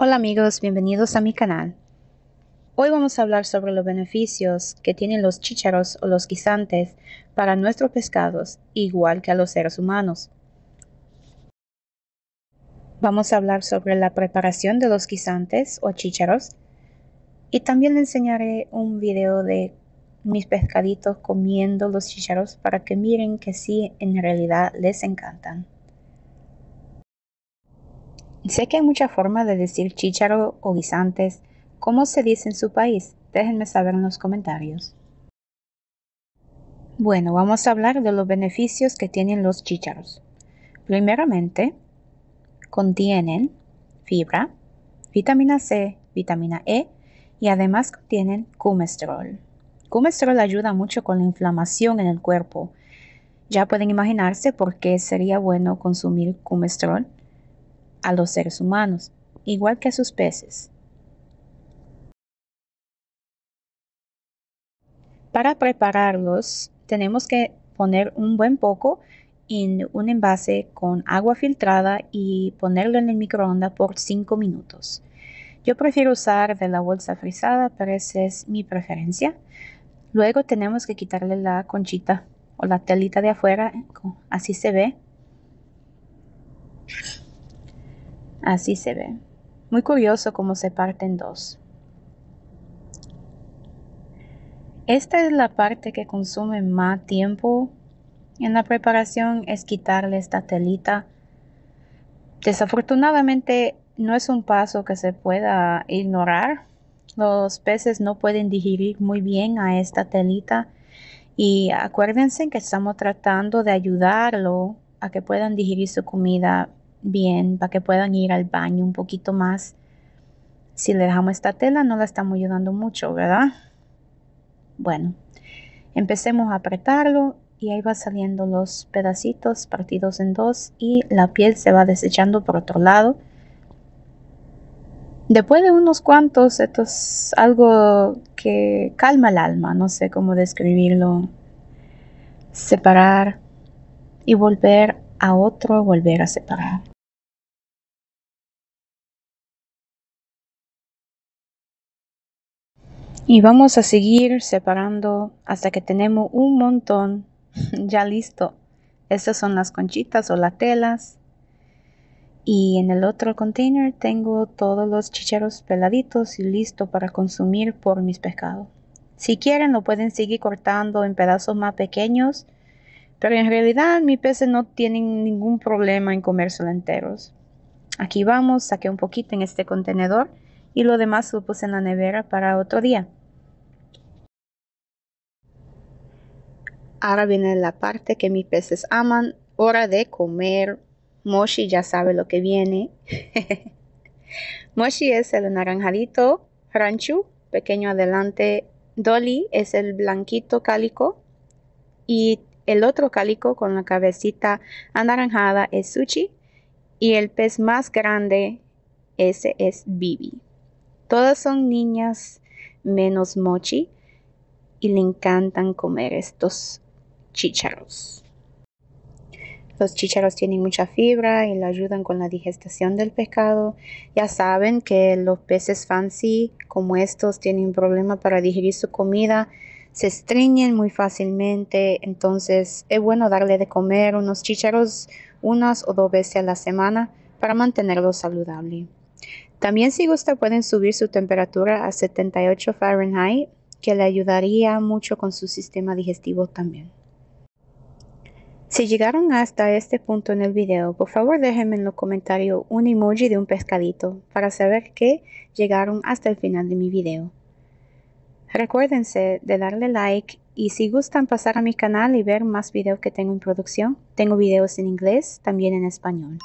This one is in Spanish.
Hola amigos, bienvenidos a mi canal. Hoy vamos a hablar sobre los beneficios que tienen los chícharos o los guisantes para nuestros pescados, igual que a los seres humanos. Vamos a hablar sobre la preparación de los guisantes o chícharos y también le enseñaré un video de mis pescaditos comiendo los chícharos para que miren que sí en realidad les encantan. Sé que hay muchas formas de decir chícharo o guisantes. ¿Cómo se dice en su país? Déjenme saber en los comentarios. Bueno, vamos a hablar de los beneficios que tienen los chícharos. Primeramente, contienen fibra, vitamina C, vitamina E y además contienen cumestrol. Cumestrol ayuda mucho con la inflamación en el cuerpo. Ya pueden imaginarse por qué sería bueno consumir cumestrol a los seres humanos, igual que a sus peces. Para prepararlos tenemos que poner un buen poco en un envase con agua filtrada y ponerlo en el microondas por 5 minutos. Yo prefiero usar de la bolsa frisada, pero esa es mi preferencia. Luego tenemos que quitarle la conchita o la telita de afuera, así se ve. Así se ve. Muy curioso cómo se parte en dos. Esta es la parte que consume más tiempo en la preparación, es quitarle esta telita. Desafortunadamente no es un paso que se pueda ignorar. Los peces no pueden digerir muy bien a esta telita y acuérdense que estamos tratando de ayudarlo a que puedan digerir su comida bien para que puedan ir al baño un poquito más. Si le dejamos esta tela no la estamos ayudando mucho, ¿verdad? Bueno, empecemos a apretarlo y ahí va saliendo los pedacitos partidos en dos y la piel se va desechando por otro lado. Después de unos cuantos, esto es algo que calma el alma, no sé cómo describirlo. Separar y volver a otro volver a separar. Y vamos a seguir separando hasta que tenemos un montón ya listo. Estas son las conchitas o las telas. Y en el otro container tengo todos los chicheros peladitos y listo para consumir por mis pescados. Si quieren lo pueden seguir cortando en pedazos más pequeños pero en realidad mis peces no tienen ningún problema en comérselo enteros. Aquí vamos, saqué un poquito en este contenedor y lo demás lo puse en la nevera para otro día. Ahora viene la parte que mis peces aman, hora de comer. Moshi ya sabe lo que viene. Moshi es el naranjadito, Ranchu, pequeño adelante. Dolly es el blanquito cálico y el otro cálico con la cabecita anaranjada es Sushi y el pez más grande, ese es Bibi. Todas son niñas menos Mochi y le encantan comer estos chícharos. Los chícharos tienen mucha fibra y le ayudan con la digestión del pescado. Ya saben que los peces fancy como estos tienen problema para digerir su comida se estreñen muy fácilmente, entonces es bueno darle de comer unos chícharos unas o dos veces a la semana para mantenerlo saludable. También si gusta pueden subir su temperatura a 78 Fahrenheit, que le ayudaría mucho con su sistema digestivo también. Si llegaron hasta este punto en el video, por favor déjenme en los comentarios un emoji de un pescadito para saber que llegaron hasta el final de mi video. Recuérdense de darle like y si gustan pasar a mi canal y ver más videos que tengo en producción, tengo videos en inglés, también en español.